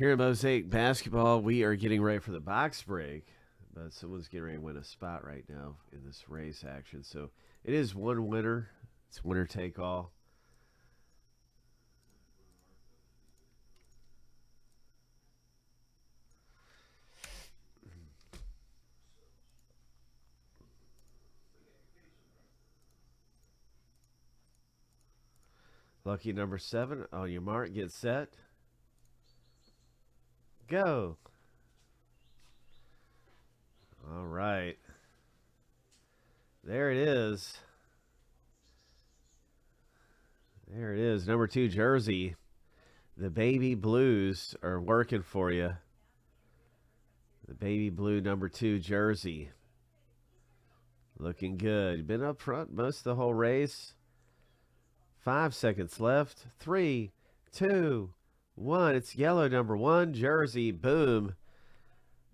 Here in Mosaic Basketball, we are getting ready for the box break, but someone's getting ready to win a spot right now in this race action. So it is one winner. It's winner take all. Lucky number seven. On your mark, get set. Go. All right. There it is. There it is. Number two jersey. The baby blues are working for you. The baby blue number two jersey. Looking good. Been up front most of the whole race. Five seconds left. Three, two, one. It's yellow number one jersey. Boom.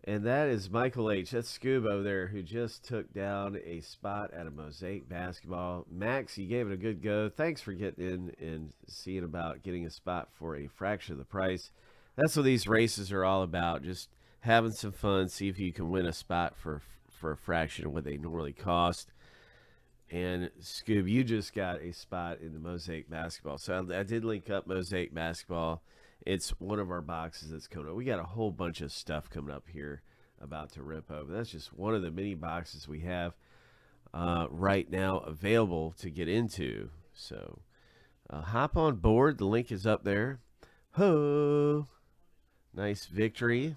And that is Michael H. That's Scoob over there who just took down a spot at a Mosaic basketball. Max, you gave it a good go. Thanks for getting in and seeing about getting a spot for a fraction of the price. That's what these races are all about. Just having some fun, see if you can win a spot for for a fraction of what they normally cost. And Scoob, you just got a spot in the Mosaic basketball. So I, I did link up Mosaic basketball. It's one of our boxes that's coming up. We got a whole bunch of stuff coming up here about to rip open. That's just one of the many boxes we have uh, right now available to get into. So uh, hop on board. The link is up there. Ho! Nice victory